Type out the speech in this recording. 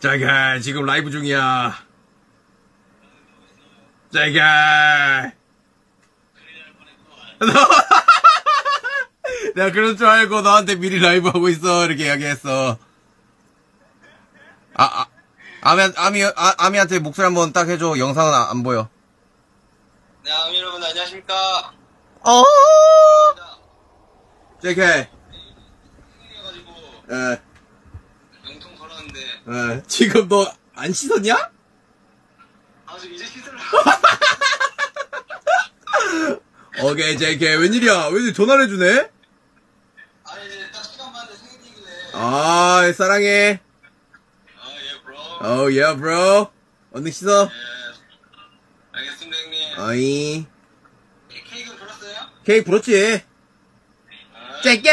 자가 지금 라이브 중이야. 너 내가 그럴 줄 알고 너한테 미리 라이브 하고 있어 이렇게 이야기했어. 아, 아 아미 아미 아, 아미한테 목소리 한번 딱 해줘. 영상은 안, 안 보여. 네, 아미 여러분 안녕하십니까? 어. JK. 생일이어가지고 에, 영통 에, 지금 너 안 씻었냐? 아직 이제 씻으려 오케이, JK. 웬일이야? 웬일 전화를 해주네? 아 이제 딱 시간 봤는데 생일이길래 아, 사랑해. 아 예 브로 Oh, yeah, bro. 얼른 씻어. 예 알겠습니다 형님 어이. 케이크 불었어요? 케이크 불었지? 아, JK!